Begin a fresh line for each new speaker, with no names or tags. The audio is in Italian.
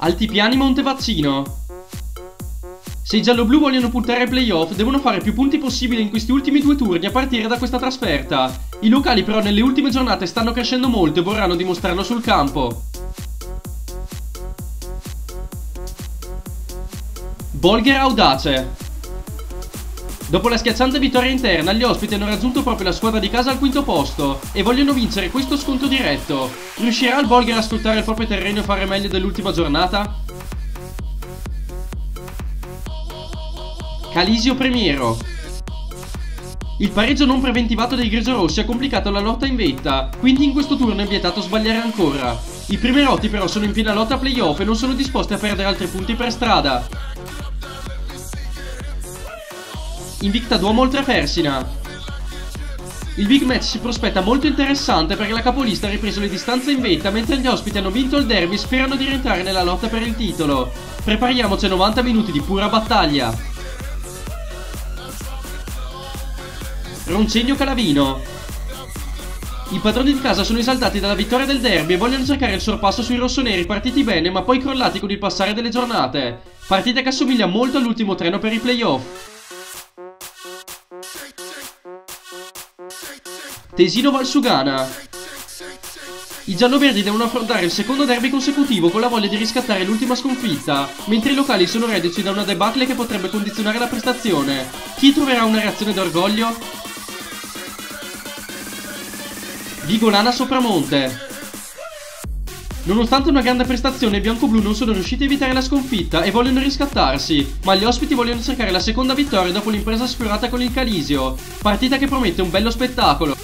Altipiani Montevaccino. Se i gialloblu vogliono puntare ai playoff, devono fare più punti possibile in questi ultimi due turni a partire da questa trasferta. I locali però nelle ultime giornate stanno crescendo molto e vorranno dimostrarlo sul campo. Bolger Audace. Dopo la schiacciante vittoria interna, gli ospiti hanno raggiunto proprio la squadra di casa al quinto posto e vogliono vincere questo scontro diretto. Riuscirà il Bolger a sfruttare il proprio terreno e fare meglio dell'ultima giornata? Calisio Premiero. Il pareggio non preventivato dei grigiorossi ha complicato la lotta in vetta, quindi in questo turno è vietato sbagliare ancora. I primerotti però sono in piena lotta playoff e non sono disposti a perdere altri punti per strada. Invicta Duomo oltre Persina. Il big match si prospetta molto interessante perché la capolista ha ripreso le distanze in vetta mentre gli ospiti hanno vinto il derby e sperano di rientrare nella lotta per il titolo. Prepariamoci a 90 minuti di pura battaglia. Roncegno Calavino. I padroni di casa sono esaltati dalla vittoria del derby e vogliono cercare il sorpasso sui rossoneri partiti bene ma poi crollati con il passare delle giornate. Partita che assomiglia molto all'ultimo treno per i playoff. Tesino Valsugana. I gialloverdi devono affrontare il secondo derby consecutivo con la voglia di riscattare l'ultima sconfitta, mentre i locali sono reduci da una debacle che potrebbe condizionare la prestazione. Chi troverà una reazione d'orgoglio? Vigolana Sopramonte. Nonostante una grande prestazione, i bianco-blu non sono riusciti a evitare la sconfitta e vogliono riscattarsi, ma gli ospiti vogliono cercare la seconda vittoria dopo l'impresa sfiorata con il Calisio. Partita che promette un bello spettacolo.